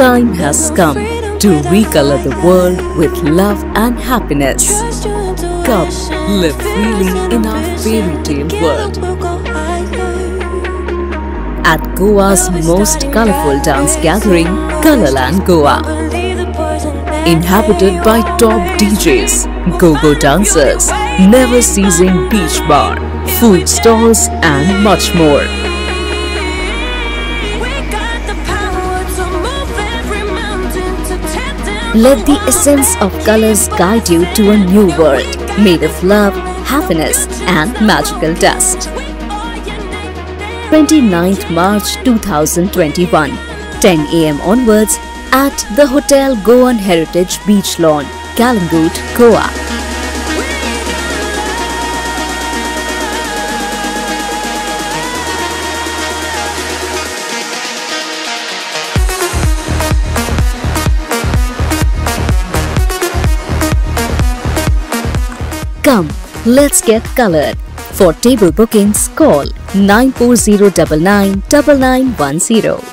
time has come to recolor the world with love and happiness. Come, live freely in our fairy tale world. At Goa's most colorful dance gathering, Colorland Goa. Inhabited by top DJs, go-go dancers, never ceasing beach bar, food stalls and much more. Let the essence of colors guide you to a new world made of love, happiness and magical dust. 29th March 2021, 10 am onwards at the Hotel Goan Heritage Beach Lawn, Calangute, Goa. Come, let's get colored. For table bookings, call 94099 9910.